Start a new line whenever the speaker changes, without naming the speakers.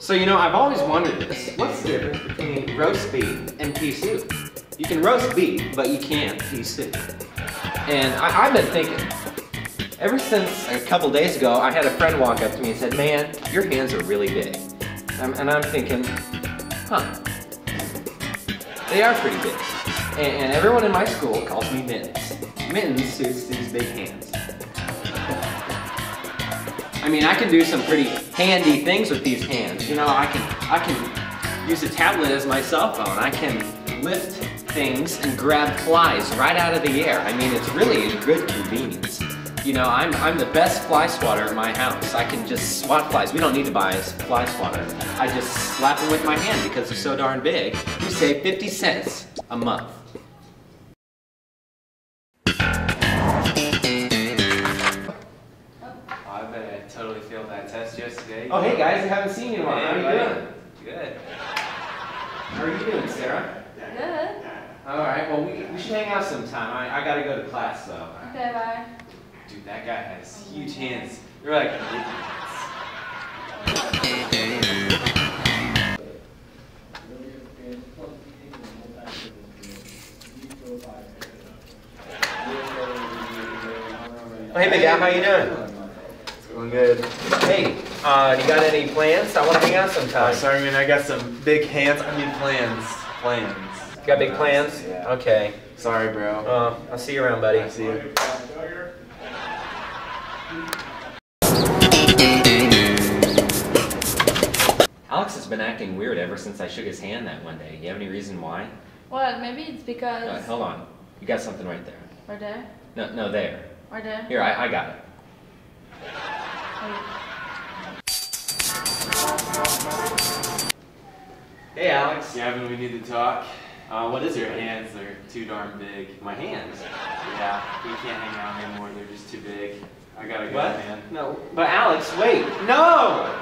So, you know, I've always wondered this. What's the difference between roast beef and pea soup? You can roast beef, but you can't pea soup. And I, I've been thinking, ever since a couple days ago, I had a friend walk up to me and said, man, your hands are really big. And I'm thinking, huh, they are pretty big. And, and everyone in my school calls me Mittens. Mittens suits these big hands. I mean, I can do some pretty handy things with these hands. You know, I can, I can use a tablet as my cell phone. I can lift things and grab flies right out of the air. I mean, it's really a good convenience. You know, I'm, I'm the best fly swatter in my house. I can just swat flies. We don't need to buy a fly swatter. I just slap them with my hand because they're so darn big. You save 50 cents a month.
Failed that test yesterday.
Oh, hey guys, I haven't seen you in a while. How are you doing?
Good.
How are you doing, Sarah?
Good.
All right, well, we, we should hang out sometime. I, I gotta go to class though.
Okay, bye.
Dude, that guy has huge hands. They're like
Oh, hey, big guy, how you doing?
Going good.
Hey, uh, you got any plans? I want to hang out
Oh,
sometime.
sorry, man. I got some big hands. I mean plans. Plans.
Got big plans?
Yeah.
Okay.
Sorry, bro.
Uh, I'll see you around, buddy.
I see you.
Alex has been acting weird ever since I shook his hand that one day. You have any reason why?
Well, maybe it's because.
Uh, hold on. You got something right there.
Right there.
No, no, there.
Right there.
Here, I, I got it. Hey, Alex.
Gavin, we need to talk. Uh, what is your hands? They're too darn big.
My hands.
Yeah, we can't hang out anymore. They're just too big. I gotta go,
What?
man.
No, but Alex, wait. No!